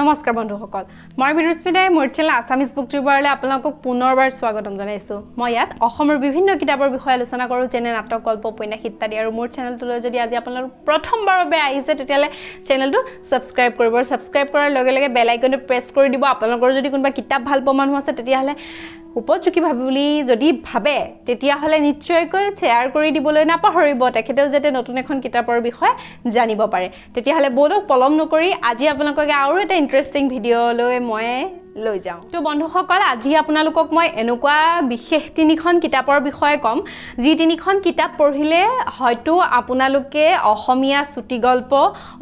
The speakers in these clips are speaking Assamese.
নমস্কাৰ বন্ধুসকল মই বিদুস্মিতাই মোৰ চেনেল আছামিজ বুক টিউবাৰলৈ আপোনালোকক পুনৰবাৰ স্বাগতম জনাইছোঁ। মই ইয়াত অসমৰ বিভিন্ন কিতাপৰ বিষয়ে আলোচনা কৰোঁ যেনে নাটক গল্প উপন্যাস ইত্যাদি। আৰু মোৰ চেনেলটোলৈ যদি আজি আপোনালোক প্ৰথমবাৰৰ বাবে আহিছে তেতিয়াহ'লে চেনেলটো ছাবস্ক্ৰাইব কৰিব। আৰু ছাবস্ক্ৰাইব কৰাৰ লগে লগে বেল আইকনটো প্ৰেছ কৰি দিব। আপোনালোকৰ যদি কোনোবা কিতাপ ভাল পোৱা মানুহ আছে তেতিয়াহ'লে উপযোগী ভাবি বুলি যদি ভাবে তেতিয়াহ'লে নিশ্চয়কৈ শ্বেয়াৰ কৰি দিবলৈ নাপাহৰিব। তেখেতেও যাতে নতুন এখন কিতাপৰ বিষয়ে জানিব পাৰে। তেতিয়াহ'লে ব'লক পলম নকৰি আজি আপোনালোকক আৰু এটা ইণ্টাৰেষ্টিং ভিডিঅ'লৈ মই লৈ যাওঁ। তো বন্ধুসকল আজি আপোনালোকক মই এনেকুৱা বিশেষ তিনিখন কিতাপৰ বিষয়ে ক'ম। যি তিনিখন কিতাপ পঢ়িলে হয়তো আপোনালোকে অসমীয়া চুটিগল্প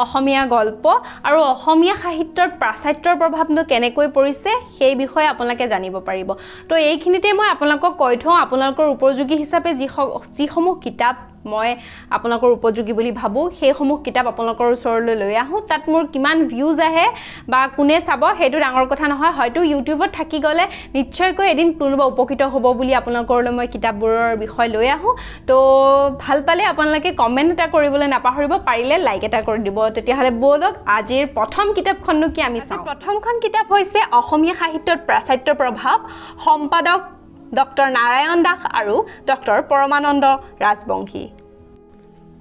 অসমীয়া গল্প আৰু অসমীয়া সাহিত্যৰ পাশ্চাত্যৰ প্ৰভাৱনো কেনেকৈ পৰিছে সেই বিষয়ে আপোনালোকে জানিব পাৰিব। তো এইখিনিতে মই আপোনালোকক কৈ থওঁ আপোনালোকৰ উপযোগী হিচাপে যি যিসমূহ কিতাপ মই আপোনালোকৰ উপযোগী বুলি ভাবোঁ সেইসমূহ কিতাপ আপোনালোকৰ ওচৰলৈ লৈ আহোঁ। তাত মোৰ কিমান ভিউজ আহে বা কোনে চাব সেইটো ডাঙৰ কথা নহয়। হয়তো ইউটিউবত থাকি গ'লে নিশ্চয়কৈ এদিন কোনোবা উপকৃত হ'ব বুলি আপোনালোকৰলৈ মই কিতাপবোৰৰ বিষয়ে লৈ আহোঁ। তো ভাল পালে আপোনালোকে কমেণ্ট এটা কৰিবলৈ নাপাহৰিব পাৰিলে লাইক এটা কৰি দিব। তেতিয়াহ'লে ব'লক আজিৰ প্ৰথম কিতাপখননো কি আমি চাওঁ? প্ৰথমখন কিতাপ হৈছে অসমীয়া সাহিত্যত প্ৰাচাত্যৰ প্ৰভাৱ সম্পাদক ডক্টৰ নাৰায়ণ দাস আৰু ডক্টৰ পৰমানন্দ ৰাজবংশী।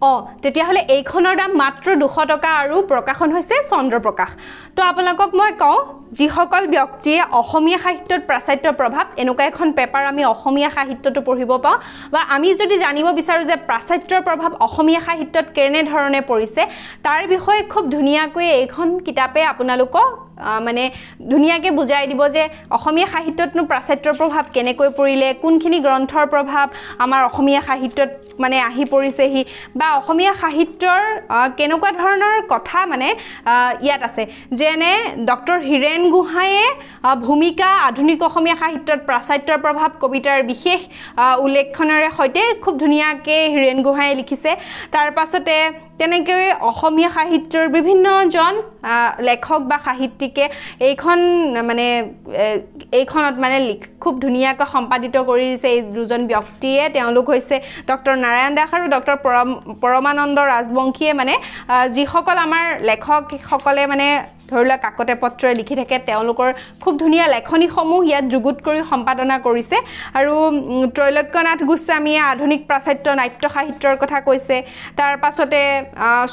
অঁ তেতিয়াহ'লে এইখনৰ দাম মাত্ৰ দুশ টকা আৰু প্ৰকাশন হৈছে চন্দ্ৰপ্ৰকাশ। তো আপোনালোকক মই কওঁ যিসকল ব্যক্তিয়ে অসমীয়া সাহিত্যত প্ৰাচাত্যৰ প্ৰভাৱ এনেকুৱা এখন পেপাৰ আমি অসমীয়া সাহিত্যটো পঢ়িব পাওঁ বা আমি যদি জানিব বিচাৰোঁ যে প্ৰাচাত্যৰ প্ৰভাৱ অসমীয়া সাহিত্যত কেনেধৰণে পৰিছে তাৰ বিষয়ে খুব ধুনীয়াকৈ এইখন কিতাপে আপোনালোকক মানে ধুনীয়াকৈ বুজাই দিব যে অসমীয়া সাহিত্যতনো প্ৰাচাত্যৰ প্ৰভাৱ কেনেকৈ পৰিলে কোনখিনি গ্ৰন্থৰ প্ৰভাৱ আমাৰ অসমীয়া সাহিত্যত মানে আহি পৰিছেহি। বা অসমীয়া সাহিত্যৰ কেনেকুৱা ধৰণৰ কথা মানে ইয়াত আছে। যেনে ডক্টৰ হীৰেণ গোহাঁয়ে ভূমিকা আধুনিক অসমীয়া সাহিত্যত প্ৰাচাত্যৰ প্ৰভাৱ কবিতাৰ বিশেষ উল্লেখনেৰে সৈতে খুব ধুনীয়াকৈ হীৰেণ গোহাঁয়ে লিখিছে। তাৰ পাছতে তেনেকৈ অসমীয়া সাহিত্যৰ বিভিন্নজন লেখক বা সাহিত্যিকে এইখন মানে এইখনত মানে খুব ধুনীয়াকৈ সম্পাদিত কৰি দিছে এই দুজন ব্যক্তিয়ে। তেওঁলোক হৈছে ডক্টৰ নাৰায়ণ দাস আৰু ডক্টৰ পৰম পৰমানন্দ ৰাজবংশীয়ে মানে যিসকল আমাৰ লেখকসকলে মানে ধৰি লওক কাকতে পত্ৰই লিখি থাকে তেওঁলোকৰ খুব ধুনীয়া লেখনিসমূহ ইয়াত যুগুত কৰি সম্পাদনা কৰিছে। আৰু ত্ৰৈলক্যনাথ গোস্বামীয়ে আধুনিক প্ৰাচাত্য নাট্য সাহিত্যৰ কথা কৈছে। তাৰ পাছতে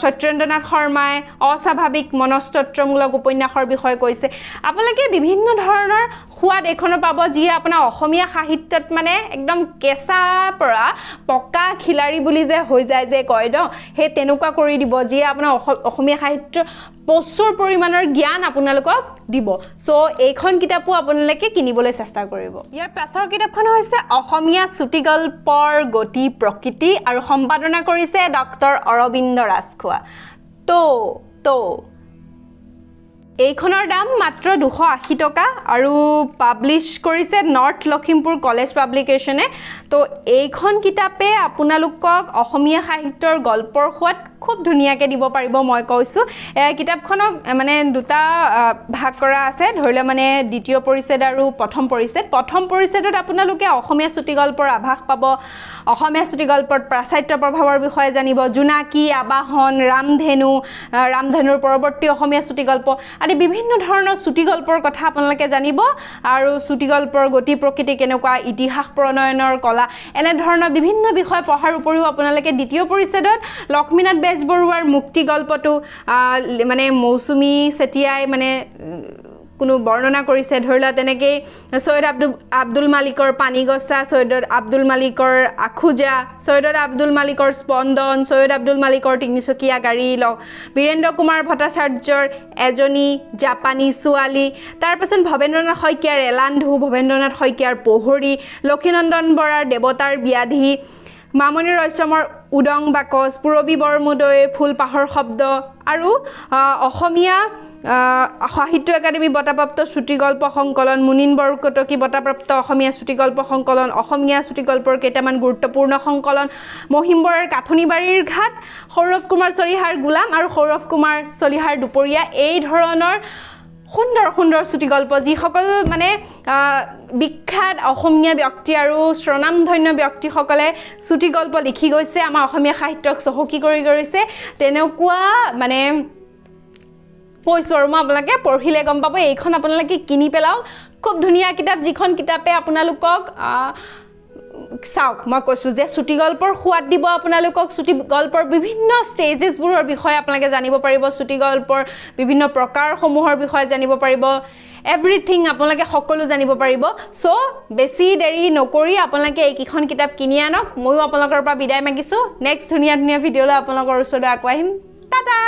সত্যেন্দ্ৰনাথ শৰ্মাই অস্বাভাৱিক মনস্তত্বমূলক উপন্যাসৰ বিষয়ে কৈছে। আপোনালোকে বিভিন্ন ধৰণৰ সোৱাদ এইখনৰ পাব যিয়ে আপোনাৰ অসমীয়া সাহিত্যত মানে একদম কেঁচাৰ পৰা পকা খিলাৰী বুলি যে হৈ যায় যে কয় ন সেই তেনেকুৱা কৰি দিব যিয়ে আপোনাৰ অসমীয়া সাহিত্য প্ৰচুৰ পৰিমাণৰ জ্ঞান আপোনালোকক দিব। চ' এইখন কিতাপো আপোনালোকে কিনিবলৈ চেষ্টা কৰিব। ইয়াৰ পাছৰ কিতাপখন হৈছে অসমীয়া চুটিগল্পৰ গতি প্ৰকৃতি আৰু সম্পাদনা কৰিছে ডক্টৰ অৰবিন্দ ৰাজখোৱা। ত' ত' এইখনৰ দাম মাত্ৰ দুশ আশী টকা আৰু পাব্লিছ কৰিছে নৰ্থ লখিমপুৰ কলেজ পাব্লিকেশ্যনে। তো এইখন কিতাপে আপোনালোকক অসমীয়া সাহিত্যৰ গল্পৰ সোৱাদ খুব ধুনীয়াকৈ দিব পাৰিব মই কৈছোঁ। কিতাপখনক মানে দুটা ভাগ কৰা আছে। ধৰি লওক মানে দ্বিতীয় পৰিচ্ছেদ আৰু প্ৰথম পৰিচ্ছেদ। প্ৰথম পৰিচ্ছেদত আপোনালোকে অসমীয়া চুটিগল্পৰ আভাস পাব। অসমীয়া চুটিগল্পত প্ৰাচাত্য প্ৰভাৱৰ বিষয়ে জানিব। জোনাকী আবাহন ৰামধেনু ৰামধেনুৰ পৰৱৰ্তী অসমীয়া চুটিগল্প আদি বিভিন্ন ধৰণৰ চুটিগল্পৰ কথা আপোনালোকে জানিব আৰু চুটিগল্পৰ গতি প্ৰকৃতি কেনেকুৱা ইতিহাস প্ৰণয়নৰ কলা এনেধৰণৰ বিভিন্ন বিষয় পঢ়াৰ উপৰিও আপোনালোকে দ্বিতীয় পৰিচ্ছেদত লক্ষ্মীনাথ বেজবৰুৱাৰ মুক্তি গল্পটো মানে মৌচুমী চেতিয়াই মানে কোনো বৰ্ণনা কৰিছে। ধৰি লোৱা তেনেকেই চৈয়দ আব্দুল আব্দুল মালিকৰ পানীগছা চৈয়দ আব্দুল মালিকৰ আখোজা চৈয়দ আব্দুল মালিকৰ স্পন্দন চৈয়দ আব্দুল মালিকৰ তিনিচকীয়া গাড়ী লগ বীৰেন্দ্ৰ কুমাৰ ভট্টাচাৰ্যৰ এজনী জাপানী ছোৱালী তাৰপাছত ভৱেন্দ্ৰনাথ শইকীয়াৰ এলান্ধু ভৱেন্দ্ৰনাথ শইকীয়াৰ পহৰী লক্ষীনন্দন বৰাৰ দেৱতাৰ ব্যাধি মামণি ৰয়চমৰ উদং বাকচ পূৰবী বৰমুদৈৰ ফুলপাহৰ শব্দ আৰু অসমীয়া সাহিত্য একাডেমী বঁটাপ্ৰাপ্ত চুটিগল্প সংকলন মুনীন বৰকটকী বঁটাপ্ৰাপ্ত অসমীয়া চুটিগল্প সংকলন অসমীয়া চুটিগল্পৰ কেইটামান গুৰুত্বপূৰ্ণ সংকলন মহিম বৰাৰ কাঠনিবাৰীৰ ঘাট সৌৰভ কুমাৰ চলিহাৰ গোলাম আৰু সৌৰভ কুমাৰ চলিহাৰ দুপৰীয়া এই ধৰণৰ সুন্দৰ সুন্দৰ চুটিগল্প যিসকল মানে বিখ্যাত অসমীয়া ব্যক্তি আৰু স্বনামধন্য ব্যক্তিসকলে চুটিগল্প লিখি গৈছে আমাৰ অসমীয়া সাহিত্যক চহকী কৰি গৈছে। তেনেকুৱা মানে কৈছোঁ আৰু মই আপোনালোকে পঢ়িলে গম পাব এইখন আপোনালোকে কিনি পেলাওক। খুব ধুনীয়া কিতাপ যিখন কিতাপে আপোনালোকক চাওক মই কৈছোঁ যে চুটি গল্পৰ সোৱাদ দিব আপোনালোকক। চুটি গল্পৰ বিভিন্ন ষ্টেজেছবোৰৰ বিষয়ে আপোনালোকে জানিব পাৰিব চুটি গল্পৰ বিভিন্ন প্ৰকাৰসমূহৰ বিষয়ে জানিব পাৰিব। এভৰিথিং আপোনালোকে সকলো জানিব পাৰিব। চ' বেছি দেৰি নকৰি আপোনালোকে এইকেইখন কিতাপ কিনি আনক। ময়ো আপোনালোকৰ পৰা বিদায় মাগিছোঁ। নেক্সট ধুনীয়া ধুনীয়া ভিডিঅ'লৈ আপোনালোকৰ ওচৰলৈ আকৌ আহিম। টাটা!